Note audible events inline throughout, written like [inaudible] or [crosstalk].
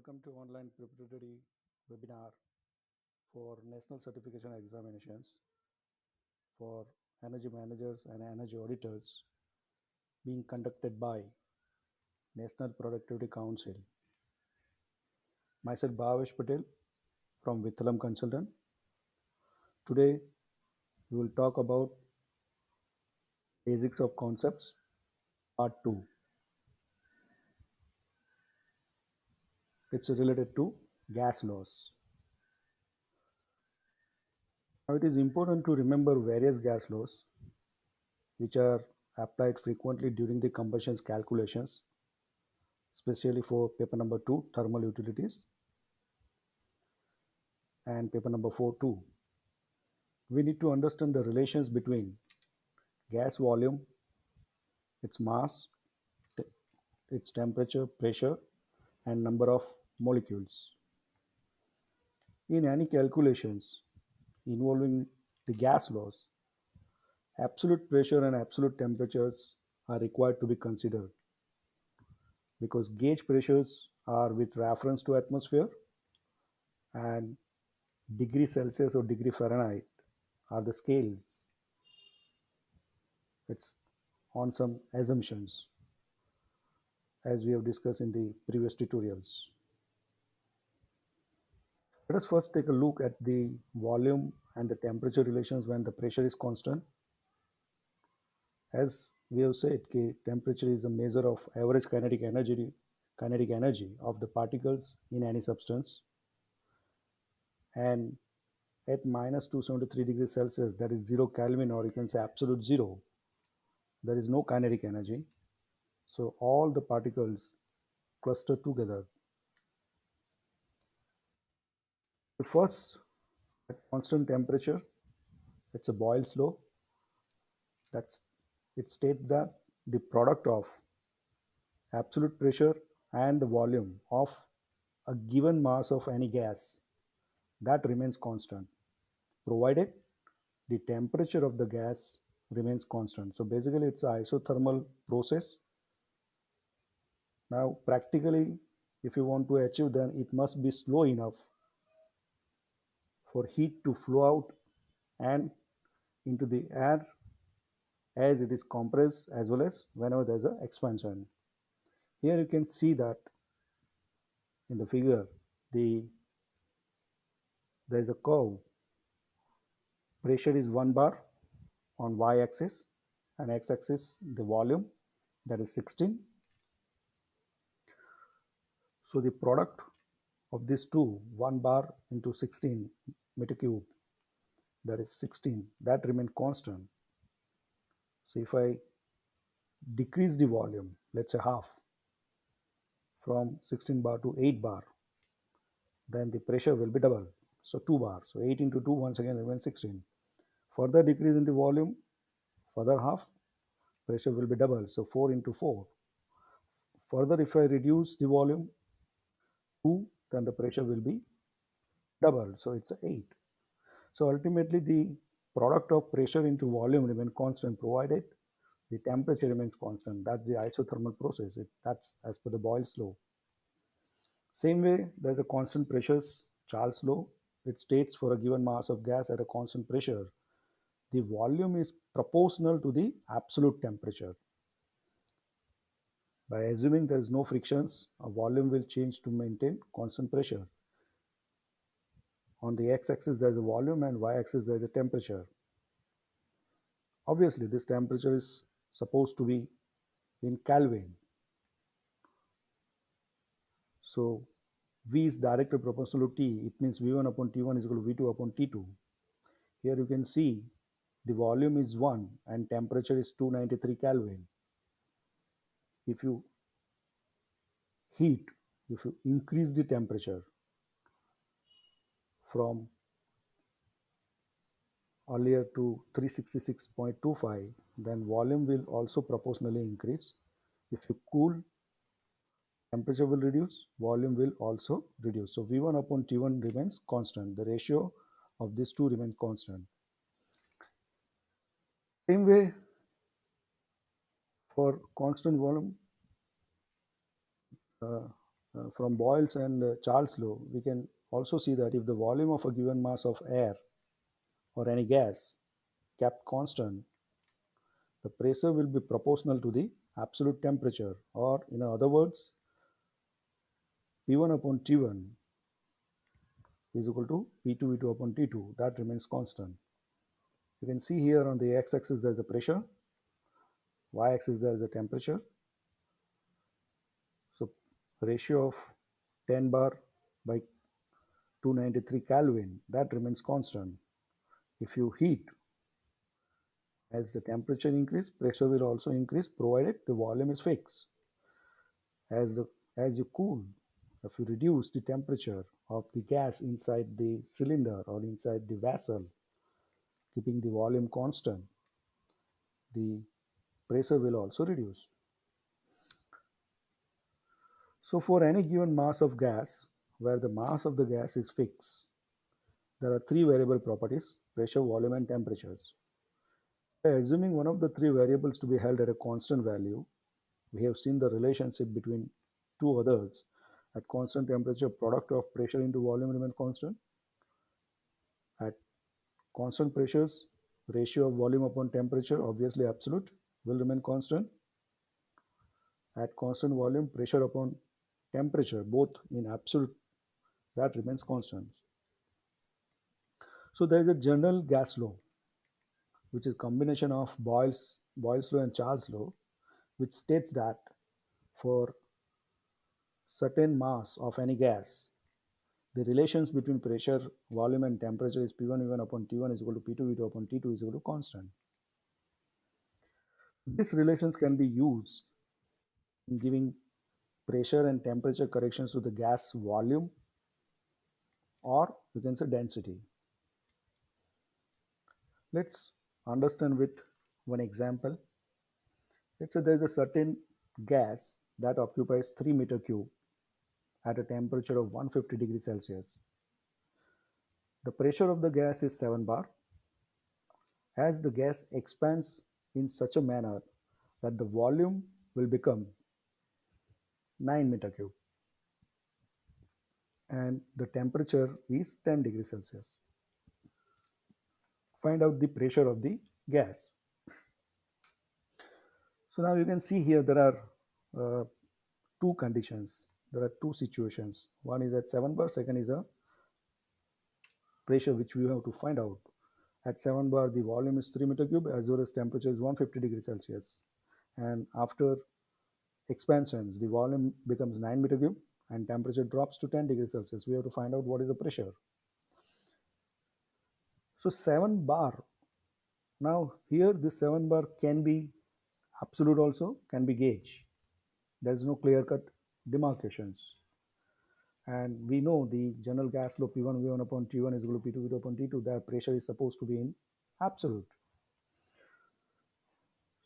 Welcome to online preparatory webinar for national certification examinations for energy managers and energy auditors being conducted by National Productivity Council. Myself Bhavesh Patel from Vitthalam Consultant. Today we will talk about basics of concepts part 2. It's related to gas laws. Now it is important to remember various gas laws which are applied frequently during the combustion calculations, especially for paper number 2 thermal utilities and paper number 4 too. We need to understand the relations between gas volume, its mass, its temperature, pressure and number of molecules. In any calculations involving the gas laws, absolute pressure and absolute temperatures are required to be considered because gauge pressures are with reference to atmosphere and degree Celsius or degree Fahrenheit are the scales. It's on some assumptions as we have discussed in the previous tutorials. Let us first take a look at the volume and the temperature relations when the pressure is constant. As we have said, temperature is a measure of average kinetic energy, kinetic energy of the particles in any substance. And at minus 273 degrees Celsius, that is zero Kelvin, or you can say absolute zero, there is no kinetic energy. So all the particles cluster together. First, at constant temperature, it's a Boyle's law. That's it states that the product of absolute pressure and the volume of a given mass of any gas that remains constant provided the temperature of the gas remains constant so basically it's an isothermal process now practically if you want to achieve then it must be slow enough for heat to flow out and into the air as it is compressed as well as whenever there's an expansion. Here you can see that in the figure the there is a curve. Pressure is 1 bar on y-axis and x-axis the volume that is 16. So the product of these two 1 bar into 16 meter cube that is 16 that remain constant so if I decrease the volume, let's say half, from 16 bar to 8 bar, then the pressure will be double. So 2 bar. So 8 into 2 once again remains 16. Further decrease in the volume, further half, pressure will be double. So 4 into 4. Further, if I reduce the volume 2, then the pressure will be double. So it's 8. So ultimately the product of pressure into volume remain constant provided the temperature remains constant. That's the isothermal process. It, that's as per the Boyle's law. Same way, there's a constant pressures, Charles law. It states for a given mass of gas at a constant pressure, the volume is proportional to the absolute temperature. By assuming there is no frictions, a volume will change to maintain constant pressure. On the x-axis there is a volume and y-axis there is a temperature. Obviously this temperature is supposed to be in Kelvin. So V is directly proportional to T. It means V1 upon T1 is equal to V2 upon T2. Here you can see the volume is 1 and temperature is 293 Kelvin. If you heat, if you increase the temperature, from earlier to 366.25 then volume will also proportionally increase. If you cool temperature will reduce volume will also reduce. So v1 upon t1 remains constant. The ratio of these two remains constant. Same way for constant volume uh, uh, from Boyle's and uh, Charles law, we can also see that if the volume of a given mass of air or any gas kept constant, the pressure will be proportional to the absolute temperature or in other words, P1 upon T1 is equal to P2 V2 upon T2 that remains constant. You can see here on the x-axis there is a pressure, y-axis there is a temperature. So ratio of 10 bar by 293 Kelvin that remains constant. If you heat as the temperature increase, pressure will also increase provided the volume is fixed. As, the, as you cool, if you reduce the temperature of the gas inside the cylinder or inside the vessel, keeping the volume constant, the pressure will also reduce. So for any given mass of gas, where the mass of the gas is fixed, there are three variable properties, pressure, volume and temperatures. Assuming one of the three variables to be held at a constant value, we have seen the relationship between two others. At constant temperature, product of pressure into volume remain constant. At constant pressures, ratio of volume upon temperature, obviously absolute, will remain constant. At constant volume, pressure upon temperature, both in absolute, that remains constant. So there is a general gas law which is combination of Boyle's, Boyle's law and Charles law, which states that for certain mass of any gas, the relations between pressure, volume and temperature is P1 V1 upon T1 is equal to P2 V2 upon T2 is equal to constant. These relations can be used in giving pressure and temperature corrections to the gas volume or you can say density. Let's understand with one example. Let's say there is a certain gas that occupies 3 meter cube at a temperature of 150 degrees Celsius. The pressure of the gas is 7 bar. As the gas expands in such a manner that the volume will become 9 meter cube and the temperature is 10 degrees Celsius find out the pressure of the gas. So now you can see here there are uh, two conditions. There are two situations. One is at 7 bar, second is a pressure which we have to find out. At 7 bar the volume is 3 meter cube as well as temperature is 150 degrees Celsius. And after expansions the volume becomes 9 meter cube and temperature drops to 10 degrees Celsius. We have to find out what is the pressure. So 7 bar. Now here this 7 bar can be absolute also, can be gauge. There is no clear cut demarcations. And we know the general gas law P1 V1 upon T1 is equal to P2 V2 upon T2, that pressure is supposed to be in absolute.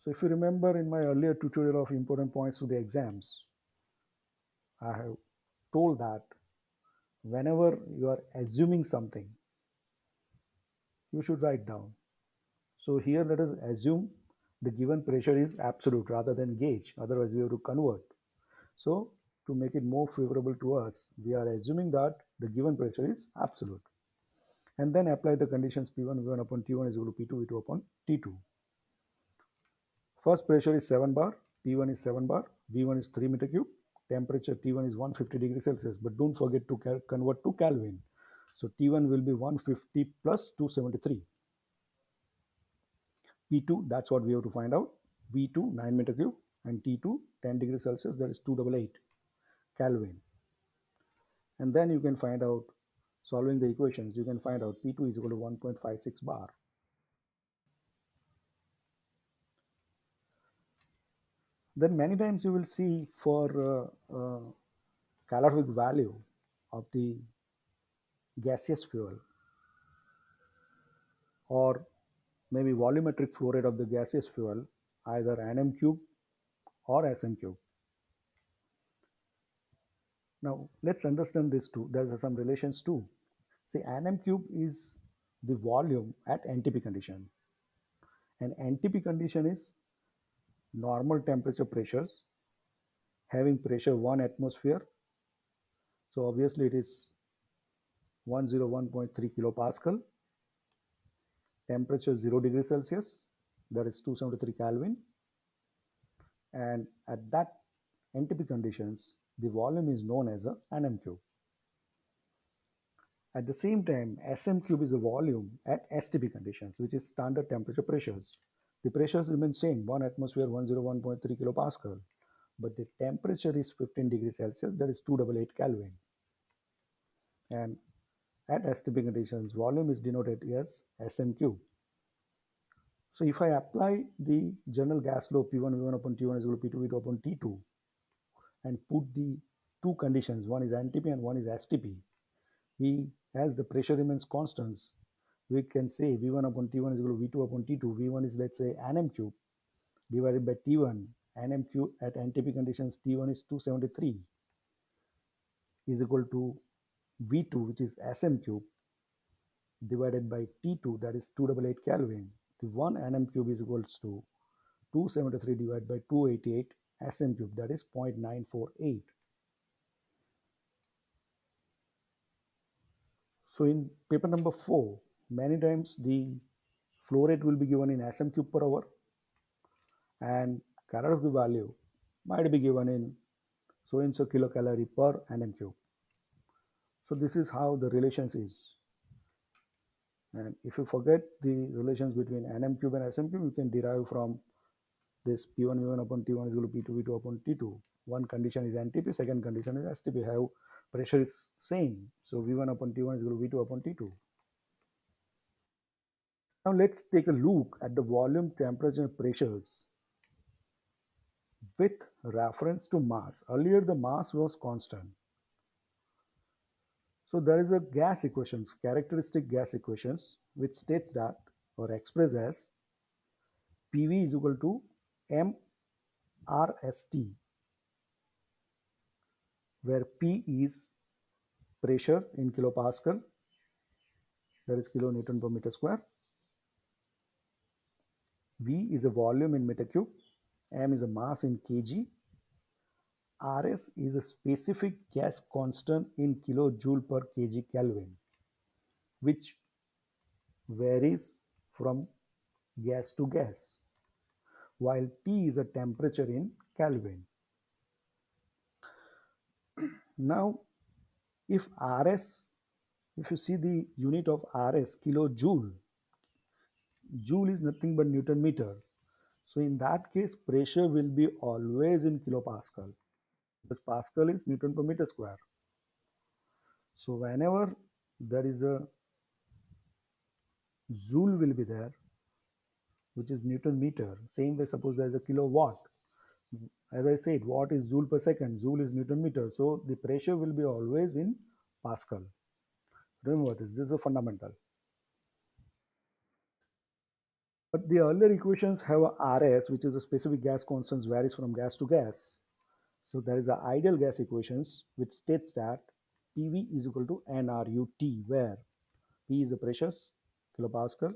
So if you remember in my earlier tutorial of important points to the exams, I have told that whenever you are assuming something, you should write down. So here let us assume the given pressure is absolute rather than gauge, otherwise we have to convert. So to make it more favorable to us, we are assuming that the given pressure is absolute. And then apply the conditions P1 V1 upon T1 is equal to P2 V2 upon T2. First pressure is 7 bar, P1 is 7 bar, V1 is 3 meter cube, temperature T1 is 150 degrees Celsius, but don't forget to convert to Kelvin. So T1 will be 150 plus 273. P2, that's what we have to find out. V2, 9 meter cube, and T2, 10 degrees Celsius, that is 288 Kelvin. And then you can find out, solving the equations, you can find out P2 is equal to 1.56 bar. Then many times you will see for uh, uh, calorific value of the gaseous fuel or maybe volumetric flow rate of the gaseous fuel either Nm cube or Sm cube. Now let's understand this too. There's some relations too. See Nm cube is the volume at NTP condition and NTP condition is normal temperature pressures having pressure 1 atmosphere So obviously it is 101.3 kilopascal, temperature 0 degree Celsius, that is 273 Kelvin. And at that NTP conditions, the volume is known as a Nm cube. At the same time, Sm cube is a volume at STP conditions, which is standard temperature pressures. The pressures remain same, 1 atmosphere 101.3 kilopascal, but the temperature is 15 degrees Celsius, that is 288 Kelvin. And at STP conditions, volume is denoted as Sm cube. So if I apply the general gas law P1 V1 upon T1 is equal to P2 V2 upon T2 and put the two conditions, one is NTP and one is STP, we as the pressure remains constants, we can say V1 upon T1 is equal to V2 upon T2. V1 is let's say Nm cube divided by T1. Nm cube at NTP conditions T1 is 273 is equal to V2 which is Sm cube divided by T2 that is 288 Kelvin. The 1 Nm cube is equals to 273 divided by 288 Sm cube that is 0.948. So in paper number 4, many times the flow rate will be given in Sm cube per hour and calorific value might be given in so and so kilocalorie per Nm cube. So this is how the relations is. And if you forget the relations between Nm cube and Sm cube, you can derive from this P1 V1 upon T1 is equal to P2 V2 upon T2. One condition is NTP, second condition is STP. Have pressure is same. So V1 upon T1 is equal to V2 upon T2. Now let's take a look at the volume temperature pressures with reference to mass. Earlier the mass was constant. So there is a gas equations, characteristic gas equations, which states that or express as PV is equal to MRST, where P is pressure in kilopascal, that is kilonewton per meter square. V is a volume in meter cube, M is a mass in kg, Rs is a specific gas constant in kilojoule per kg Kelvin, which varies from gas to gas, while T is a temperature in Kelvin. [clears throat] now, if Rs, if you see the unit of Rs, kilojoule, joule is nothing but Newton meter. So in that case, pressure will be always in kilopascal because Pascal is Newton per meter square. So whenever there is a Joule will be there, which is Newton meter. Same way, suppose there is a kilowatt. As I said, watt is Joule per second. Joule is Newton meter. So the pressure will be always in Pascal. Remember this. This is a fundamental. But the earlier equations have a RS, which is a specific gas constant varies from gas to gas. So there is a ideal gas equations which states that PV is equal to nRUT where P is a precious kilopascal,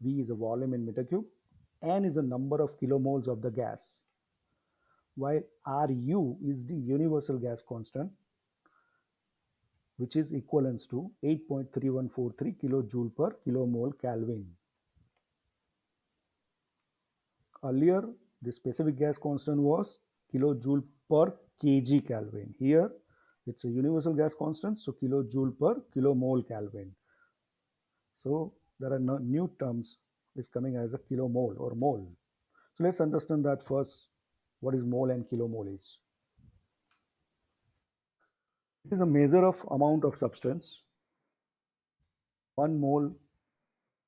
V is a volume in meter cube, N is a number of kilomoles of the gas, while Ru is the universal gas constant which is equivalent to 8.3143 kilojoule per kilomole Kelvin. Earlier, the specific gas constant was kilojoule per kg Kelvin. Here it's a universal gas constant, so kilojoule per kilomole Kelvin. So there are no new terms is coming as a kilomole or mole. So let's understand that first what is mole and kilomole is. It is a measure of amount of substance. One mole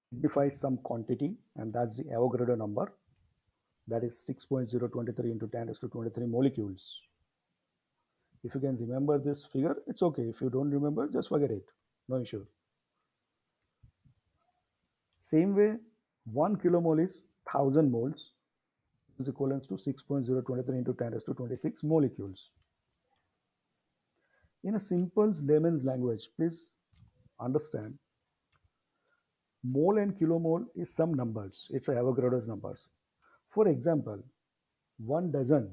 signifies some quantity and that's the Avogadro number that is 6.023 into 10 to 23 molecules. If you can remember this figure, it's okay. If you don't remember, just forget it. No issue. Same way, 1 kilomole is 1000 moles is equivalent to 6.023 into 10 to 26 molecules. In a simple layman's language, please understand mole and kilomole is some numbers. It's a Avogadro's numbers. For example, 1 dozen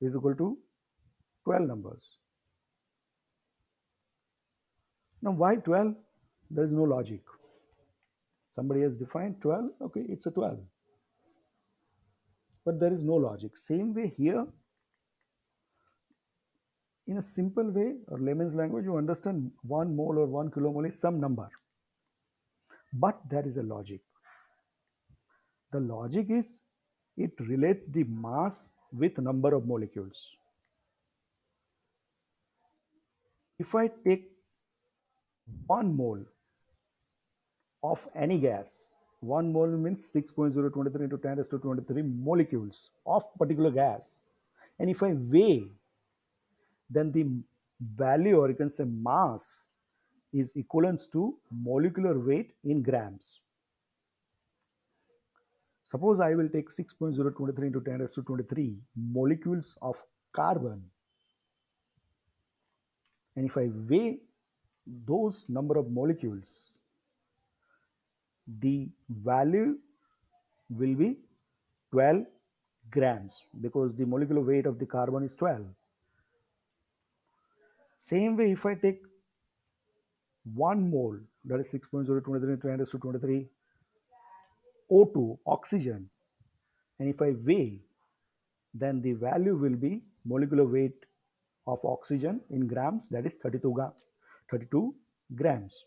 is equal to 12 numbers. Now why 12? There is no logic. Somebody has defined 12, okay, it's a 12. But there is no logic. Same way here, in a simple way or layman's language, you understand one mole or one kilomole is some number. But there is a logic. The logic is it relates the mass with number of molecules. If I take one mole of any gas, one mole means 6.023 into 10 raised to 23 molecules of particular gas. And if I weigh, then the value or you can say mass is equivalent to molecular weight in grams. Suppose I will take 6.023 into 10 to 23 molecules of carbon and if I weigh those number of molecules, the value will be 12 grams because the molecular weight of the carbon is 12. Same way, if I take one mole, that is 6.023 to 23 O2, oxygen, and if I weigh, then the value will be molecular weight of oxygen in grams, that is 32, 32 grams.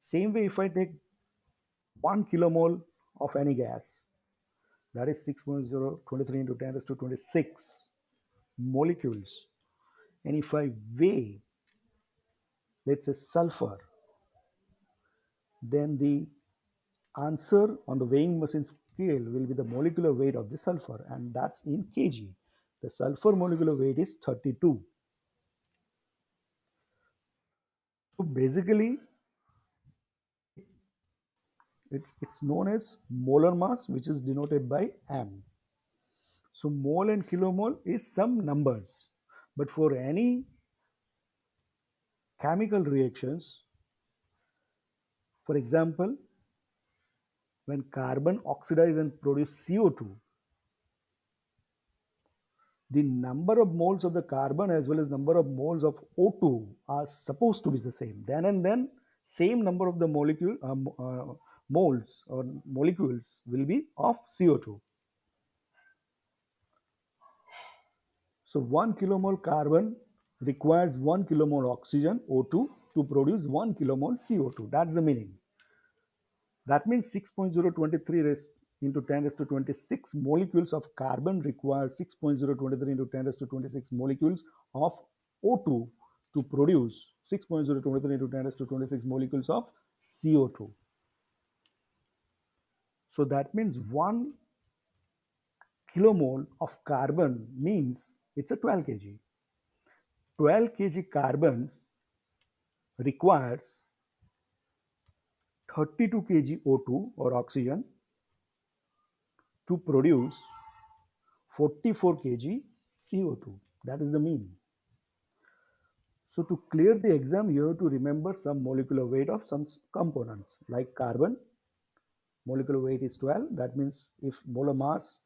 Same way, if I take 1 kilomole of any gas, that is 6.023 into 10 to 26 molecules. And if I weigh, let's say sulfur, then the answer on the weighing machine scale will be the molecular weight of the sulfur and that's in kg. The sulfur molecular weight is 32. So basically, it's, it's known as molar mass, which is denoted by M. So mole and kilomole is some numbers. But for any chemical reactions, for example, when carbon oxidizes and produce CO2, the number of moles of the carbon as well as number of moles of O2 are supposed to be the same. Then and then same number of the molecule um, uh, moles or molecules will be of CO2. So 1 kilomole carbon requires 1 kilomole oxygen O2 to produce 1 kilomole CO2. That's the meaning. That means 6.023 into 10 raised to 26 molecules of carbon require 6.023 into 10 raised to 26 molecules of O2 to produce 6.023 into 10 raised to 26 molecules of CO2. So that means 1 kilomole of carbon means it's a 12 kg. 12 kg carbons requires 32 kg O2 or oxygen to produce 44 kg CO2. That is the mean. So to clear the exam, you have to remember some molecular weight of some components like carbon. Molecular weight is 12. That means if molar mass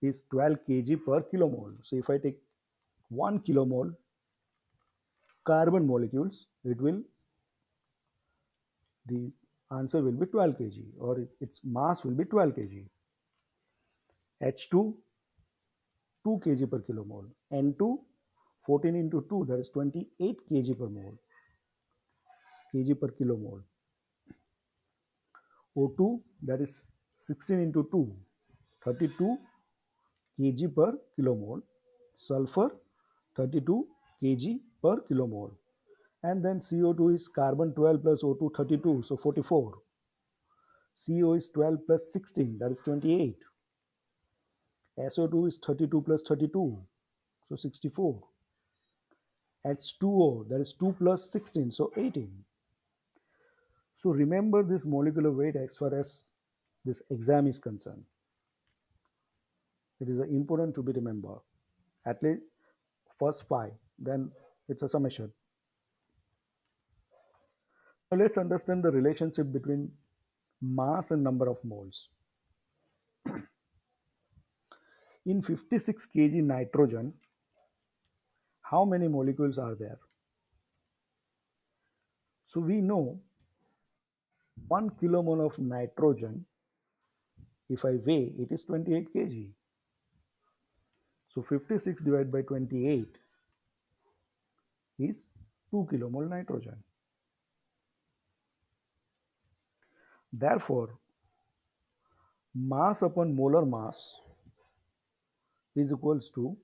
is 12 kg per kilomole. So if I take 1 kilomole carbon molecules, it will, the answer will be 12 kg or its mass will be 12 kg. H2 2 kg per kilomole, N2 14 into 2 that is 28 kg per mole, kg per kilomole. O2 that is 16 into 2 32 kg per kilomole, sulfur 32 kg per kilomole and then CO2 is carbon 12 plus O2 32 so 44 CO is 12 plus 16 that is 28 SO2 is 32 plus 32, so 64. H2O, that is 2 plus 16, so 18. So remember this molecular weight as far as this exam is concerned. It is important to be remembered. At least first five, then it's a summation. Now let's understand the relationship between mass and number of moles. [clears throat] In 56 kg nitrogen, how many molecules are there? So we know 1 kilomole of nitrogen, if I weigh, it is 28 kg. So 56 divided by 28 is 2 kilomole nitrogen. Therefore, mass upon molar mass is equals to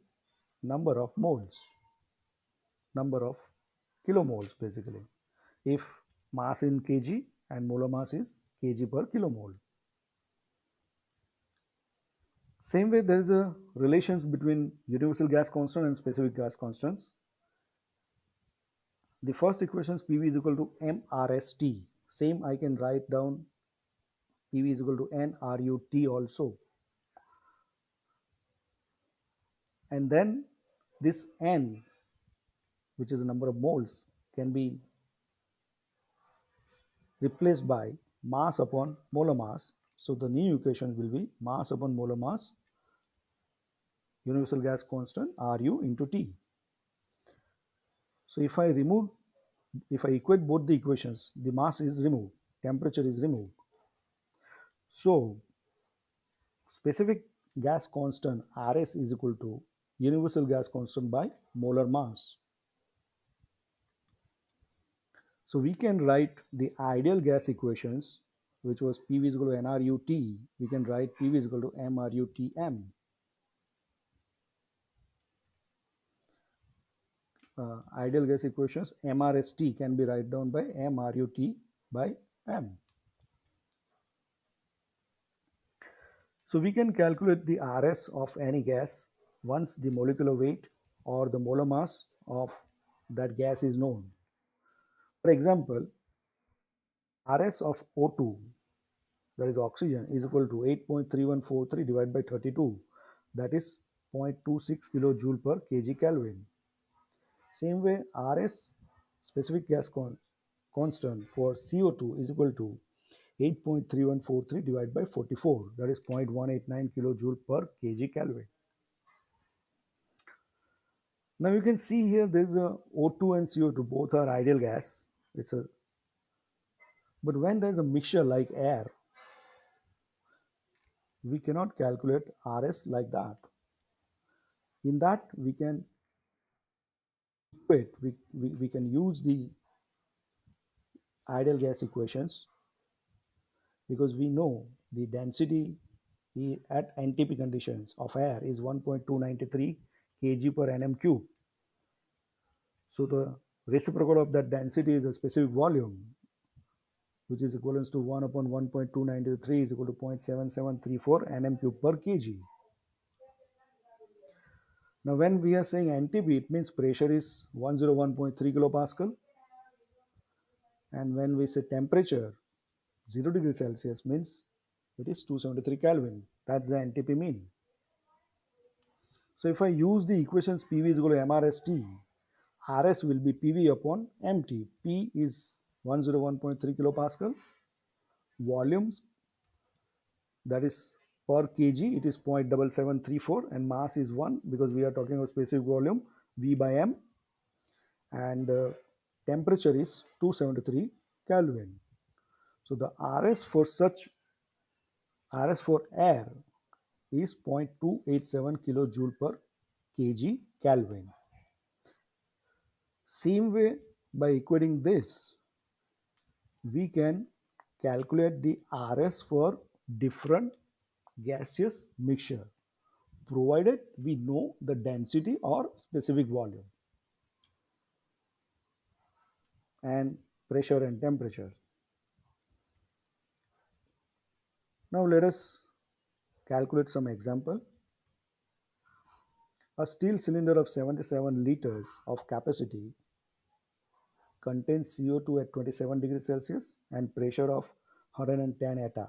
number of moles, number of kilomoles basically. If mass in kg and molar mass is kg per kilomole. Same way there is a relations between universal gas constant and specific gas constants. The first equation is PV is equal to MRST. Same I can write down PV is equal to NRUT also. And then this N, which is the number of moles, can be replaced by mass upon molar mass. So the new equation will be mass upon molar mass universal gas constant Ru into T. So if I remove, if I equate both the equations, the mass is removed, temperature is removed. So specific gas constant Rs is equal to universal gas constant by molar mass. So we can write the ideal gas equations, which was PV is equal to NRUT. We can write PV is equal to MRUTM. Uh, ideal gas equations MRST can be written down by MRUT by M. So we can calculate the Rs of any gas once the molecular weight or the molar mass of that gas is known. For example, Rs of O2 that is oxygen is equal to 8.3143 divided by 32 that is 0.26 kilojoule per kg Kelvin. Same way Rs specific gas con constant for CO2 is equal to 8.3143 divided by 44 that is 0.189 kilojoule per kg Kelvin. Now you can see here there is a O2 and CO2 both are ideal gas it's a but when there's a mixture like air we cannot calculate rs like that. In that we can equate we, we, we can use the ideal gas equations because we know the density at NTP conditions of air is 1.293 kg per nm cube. So the reciprocal of that density is a specific volume which is equivalent to 1 upon 1.293 is equal to 0.7734 nm cube per kg. Now when we are saying NTP it means pressure is 101.3 kilopascal and when we say temperature 0 degree Celsius means it is 273 Kelvin that's the NTP mean. So if I use the equations PV is equal to MRST Rs will be PV upon MT. P is 101.3 kilopascal. Volumes that is per kg it is 0.7734 and mass is 1 because we are talking about specific volume V by M and uh, temperature is 273 Kelvin. So the RS for such RS for air is 0.287 kilojoule per kg Kelvin. Same way by equating this, we can calculate the RS for different gaseous mixture provided we know the density or specific volume and pressure and temperature. Now let us calculate some example. A steel cylinder of 77 liters of capacity contains CO2 at 27 degrees Celsius and pressure of 110 atm.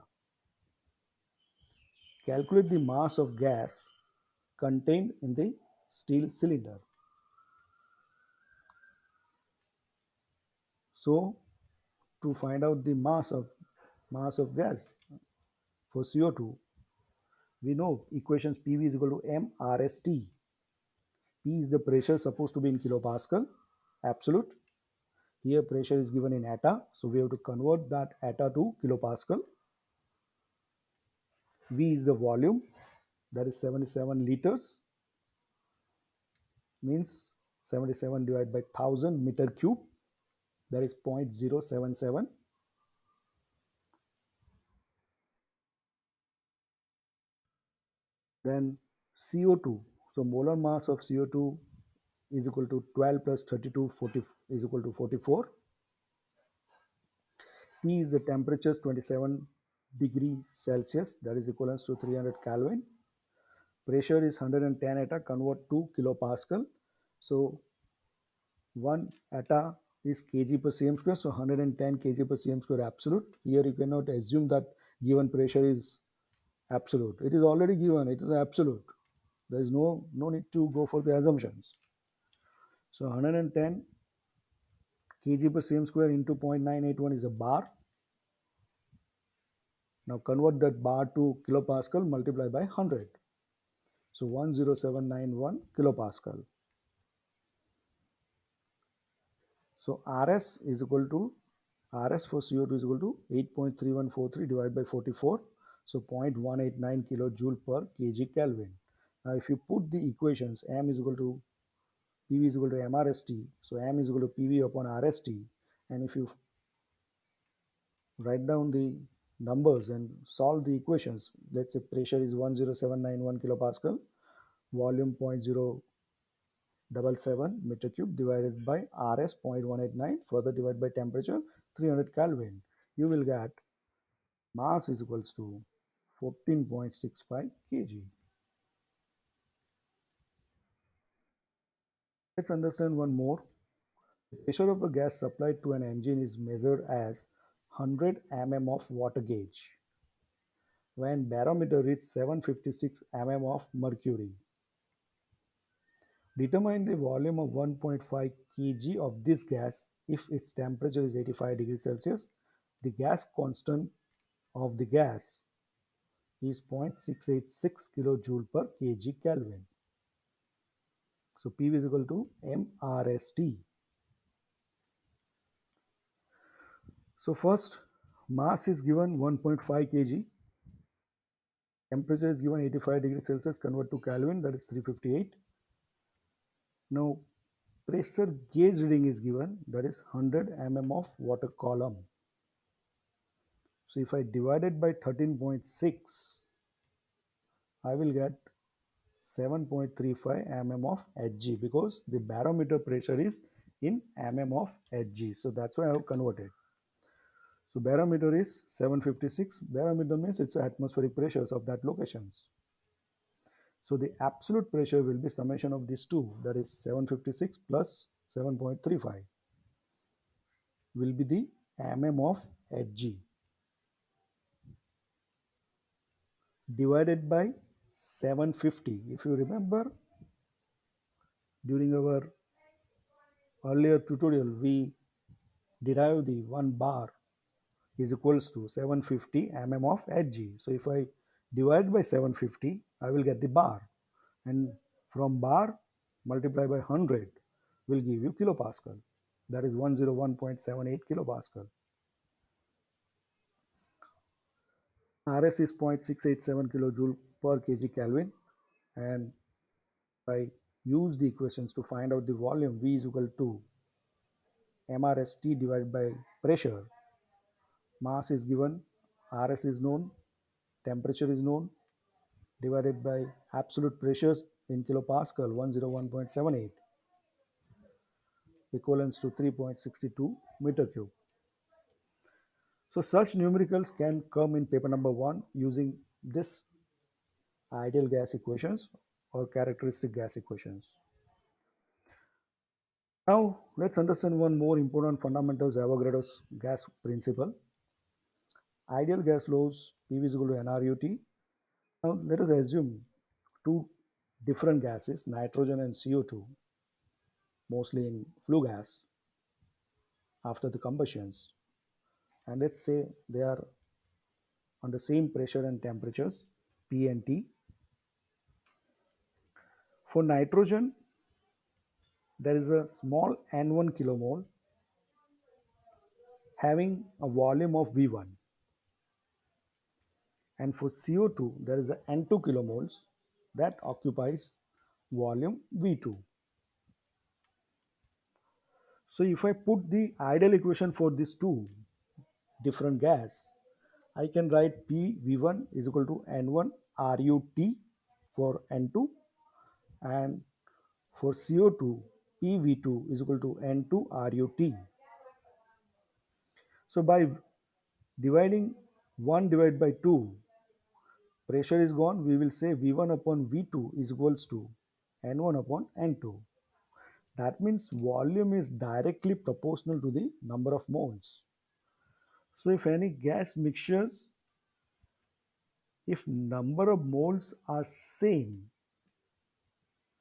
Calculate the mass of gas contained in the steel cylinder. So, to find out the mass of mass of gas for CO2, we know equations PV is equal to mRST P is the pressure supposed to be in kilopascal, absolute. Here pressure is given in atta, so we have to convert that atta to kilopascal. V is the volume, that is 77 liters, means 77 divided by 1000 meter cube, that is 0.077. Then CO2, so molar mass of CO2 is equal to 12 plus 32 40 is equal to 44 T is the temperature 27 degree Celsius that is equivalent to 300 Kelvin. Pressure is 110 atta convert to kilopascal. So 1 atta is kg per cm square so 110 kg per cm square absolute. Here you cannot assume that given pressure is absolute. It is already given it is absolute there is no no need to go for the assumptions so 110 kg per cm square into 0.981 is a bar. Now convert that bar to kilopascal multiply by 100. So 10791 kilopascal. So RS is equal to RS for CO2 is equal to 8.3143 divided by 44. So 0.189 kilojoule per kg Kelvin. Now if you put the equations M is equal to PV is equal to MRST. So M is equal to PV upon RST. And if you write down the numbers and solve the equations, let's say pressure is 10791 kilopascal, volume 0.077 meter cube divided by RS 0.189, further divided by temperature 300 Kelvin. You will get mass is equals to 14.65 kg. Let's understand one more. The pressure of the gas supplied to an engine is measured as 100 mm of water gauge when barometer reaches 756 mm of mercury. Determine the volume of 1.5 kg of this gas if its temperature is 85 degrees Celsius. The gas constant of the gas is 0.686 kilojoule per kg Kelvin. So PV is equal to MRST. So first mass is given 1.5 kg. Temperature is given 85 degrees Celsius convert to Kelvin that is 358. Now pressure gauge reading is given that is 100 mm of water column. So if I divide it by 13.6 I will get 7.35 mm of Hg because the barometer pressure is in mm of Hg. So that's why I have converted. So barometer is 756. Barometer means it's atmospheric pressures of that locations. So the absolute pressure will be summation of these two that is 756 plus 7.35 will be the mm of Hg divided by 750 if you remember during our earlier tutorial we derived the 1 bar is equals to 750 mm of Hg. So if I divide by 750 I will get the bar and from bar multiply by 100 will give you kilopascal that is 101.78 kilopascal. RS is 0.687 kilojoule per kg Kelvin and I use the equations to find out the volume V is equal to MRST divided by pressure. Mass is given, RS is known, temperature is known, divided by absolute pressures in kilopascal 101.78 equivalents to 3.62 meter cube. So such numericals can come in paper number one using this ideal gas equations or characteristic gas equations. Now let's understand one more important fundamentals Avogadro's gas principle. Ideal gas laws PV is equal to nRUT. Now let us assume two different gases, nitrogen and CO2, mostly in flue gas after the combustions. And let's say they are the same pressure and temperatures, P and T. For nitrogen, there is a small N1 kilomole having a volume of V1 and for CO2 there is a N2 kilomoles that occupies volume V2. So if I put the ideal equation for these two different gas, I can write P V1 is equal to N1 RUT for N2 and for CO2 PV2 is equal to N2 RUT. So by dividing 1 divided by 2 pressure is gone we will say V1 upon V2 is equals to N1 upon N2. That means volume is directly proportional to the number of moles. So if any gas mixtures, if number of moles are same,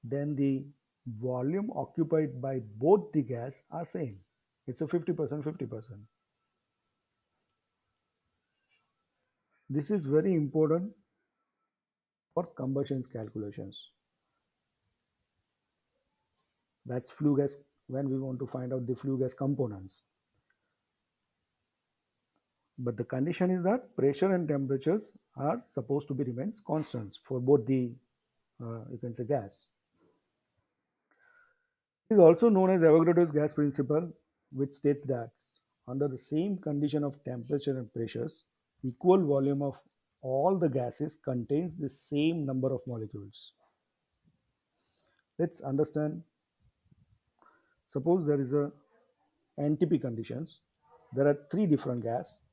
then the volume occupied by both the gas are same. It's a 50% 50%. This is very important for combustion calculations. That's flue gas when we want to find out the flue gas components. But the condition is that pressure and temperatures are supposed to be remains constants for both the uh, you can say gas. Is also known as Avogadro's gas principle which states that under the same condition of temperature and pressures equal volume of all the gases contains the same number of molecules. Let's understand Suppose there is a NTP conditions. There are three different gas,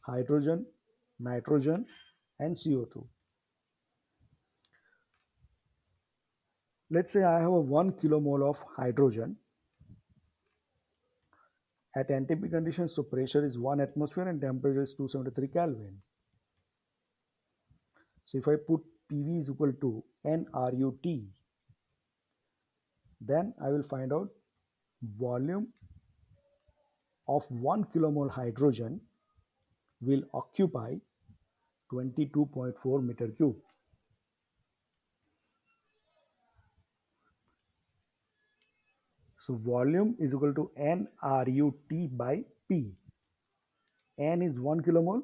hydrogen, nitrogen and CO2. Let's say I have a 1 kilomole of hydrogen at NTP conditions, so pressure is 1 atmosphere and temperature is 273 Kelvin. So if I put PV is equal to nRUT, then I will find out volume of 1 kilomole hydrogen will occupy 22.4 meter cube. So volume is equal to nRUT by P. N is 1 kilomole,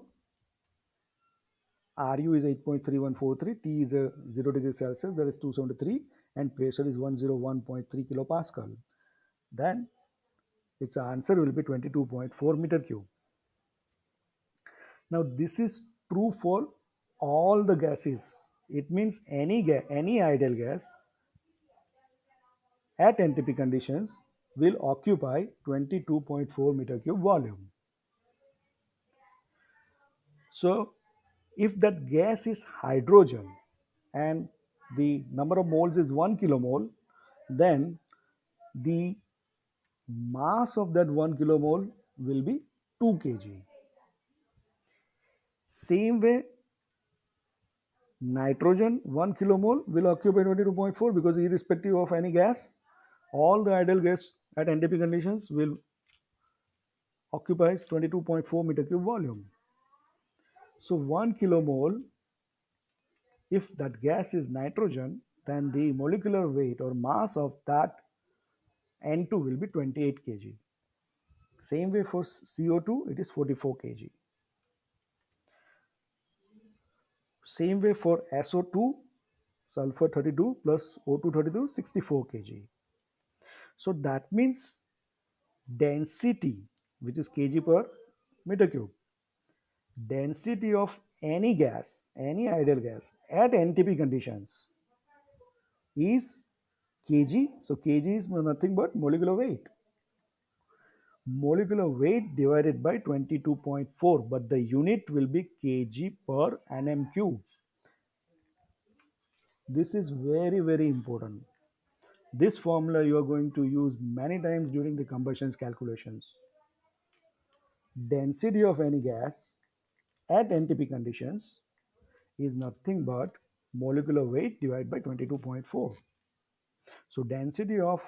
RU is 8.3143, T is a 0 degree Celsius, that is 273 and pressure is 101.3 kilopascal then its answer will be 22.4 meter cube. Now this is true for all the gases. It means any, ga any ideal gas at NTP conditions will occupy 22.4 meter cube volume. So if that gas is hydrogen and the number of moles is 1 kilomole, then the mass of that 1 kilomole will be 2 kg. Same way, nitrogen 1 kilomole will occupy 22.4 because irrespective of any gas, all the ideal gas at NTP conditions will occupies 22.4 meter cube volume. So 1 kilomole, if that gas is nitrogen, then the molecular weight or mass of that N2 will be 28 kg. Same way for CO2, it is 44 kg. Same way for SO2, sulfur 32 plus O2 32, 64 kg. So that means density, which is kg per meter cube, density of any gas, any ideal gas at NTP conditions is kg. So kg is nothing but molecular weight. Molecular weight divided by 22.4 but the unit will be kg per nm cube. This is very very important. This formula you are going to use many times during the combustions calculations. Density of any gas at NTP conditions is nothing but molecular weight divided by 22.4. So density of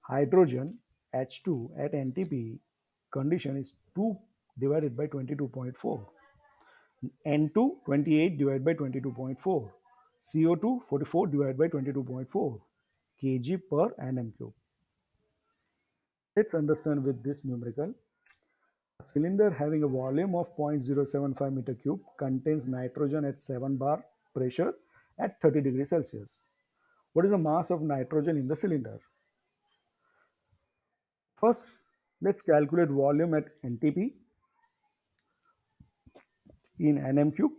hydrogen H2 at NTP condition is 2 divided by 22.4. N2 28 divided by 22.4. CO2 44 divided by 22.4 kg per nm cube. Let's understand with this numerical. A cylinder having a volume of 0.075 meter cube contains nitrogen at 7 bar pressure at 30 degrees Celsius. What is the mass of nitrogen in the cylinder? First, let's calculate volume at NTP in nm cube.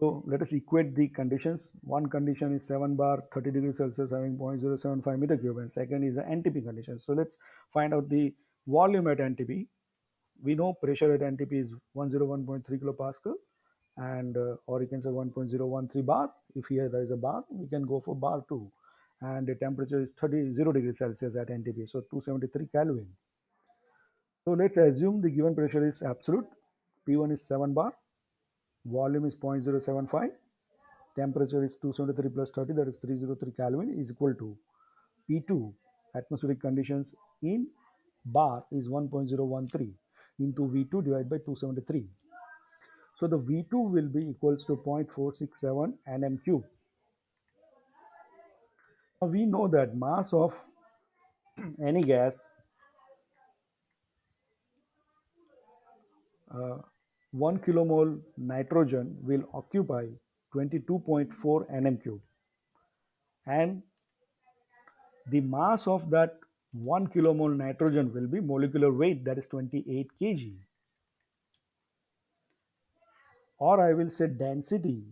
So let us equate the conditions. One condition is 7 bar 30 degrees Celsius having 0.075 meter cube and second is the NTP condition. So let's find out the volume at NTP. We know pressure at NTP is 101.3 kilopascal and uh, or you can say 1.013 bar. If here there is a bar, we can go for bar 2 and the temperature is 30 0 degrees Celsius at NTP. So 273 Kelvin. So let's assume the given pressure is absolute. P1 is 7 bar volume is 0.075 temperature is 273 plus 30 that is 303 kelvin is equal to p2 atmospheric conditions in bar is 1.013 into v2 divided by 273 so the v2 will be equals to 0.467 nm cube. Now we know that mass of [clears throat] any gas uh, 1 kilomole nitrogen will occupy 22.4 nm cube. And the mass of that 1 kilomole nitrogen will be molecular weight that is 28 kg. Or I will say density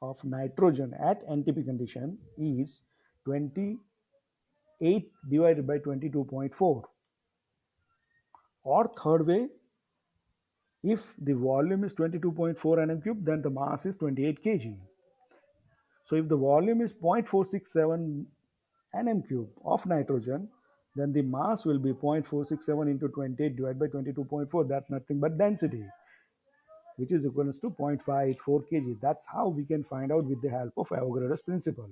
of nitrogen at NTP condition is 28 divided by 22.4 or third way if the volume is 22.4 nm cube, then the mass is 28 kg. So if the volume is 0.467 nm cube of nitrogen, then the mass will be 0.467 into 28 divided by 22.4. That's nothing but density, which is equivalent to 0.584 kg. That's how we can find out with the help of Avogadro's principle.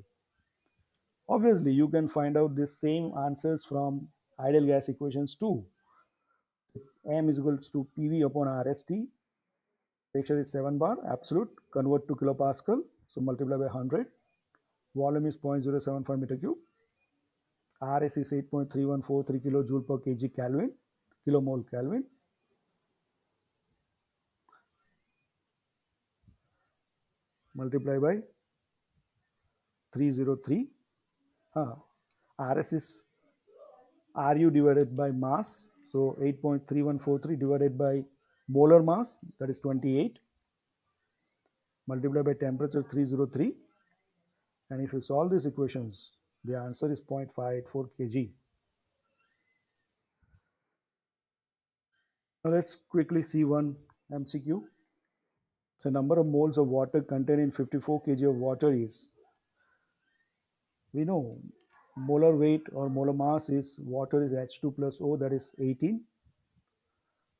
Obviously, you can find out the same answers from ideal gas equations too m is equals to pv upon rst pressure is 7 bar absolute convert to kilopascal so multiply by 100 volume is 0.075 meter cube rs is 8.3143 kilojoule per kg kelvin kilomole kelvin multiply by 303 uh, rs is ru divided by mass so 8.3143 divided by molar mass that is 28 multiplied by temperature 303 and if you solve these equations the answer is 0.584 kg. Now let's quickly see one MCQ. So number of moles of water contained in 54 kg of water is we know molar weight or molar mass is water is H2 plus O that is 18.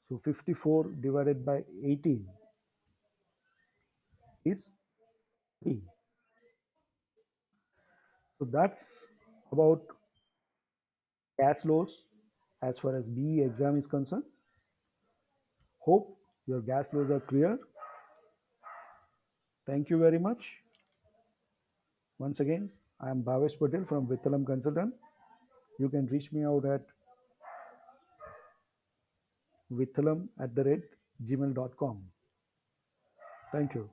So 54 divided by 18 is 3. So that's about gas laws as far as BEE exam is concerned. Hope your gas laws are clear. Thank you very much. Once again, I am Bhavesh Patel from Vitthalam Consultant. You can reach me out at vitthalam at the rate gmail.com. Thank you.